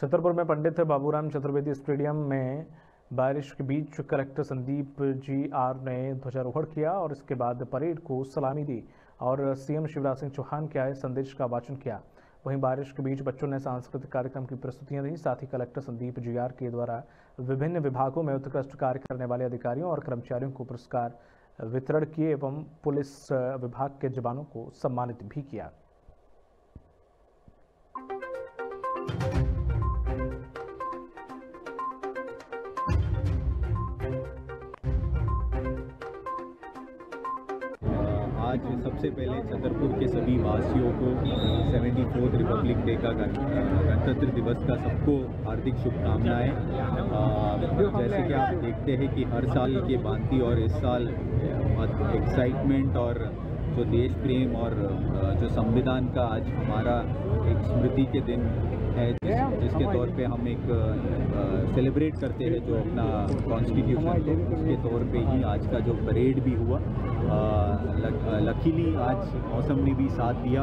छतरपुर में पंडित बाबूराम चतुर्वेदी स्टेडियम में बारिश के बीच कलेक्टर संदीप जी आर ने ध्वजारोहण किया और इसके बाद परेड को सलामी दी और सीएम शिवराज सिंह चौहान के आए संदेश का वाचन किया। वहीं बारिश के बीच बच्चों ने सांस्कृतिक कार्यक्रम की प्रस्तुतियाँ दी, साथ ही कलेक्टर संदीप जी आर के द्वारा विभिन्न विभागों में उत्कृष्ट कार्य करने वाले अधिकारियों और कर्मचारियों को पुरस्कार वितरण किए एवं पुलिस विभाग के जवानों को सम्मानित भी किया। आज सबसे पहले छतरपुर के सभी वासियों को सेवेंटी फोर्थ रिपब्लिक डे का गणतंत्र दिवस का सबको हार्दिक शुभकामनाएँ। जैसे कि आप देखते हैं कि हर साल की भांति और इस साल एक्साइटमेंट और जो देश प्रेम और जो संविधान का आज हमारा एक स्मृति के दिन है जिस, जिसके तौर पे हम एक सेलिब्रेट करते हैं जो अपना कॉन्स्टिट्यूशन को। उसके तौर पे ही आज का जो परेड भी हुआ। लकीली आज मौसम ने भी साथ दिया।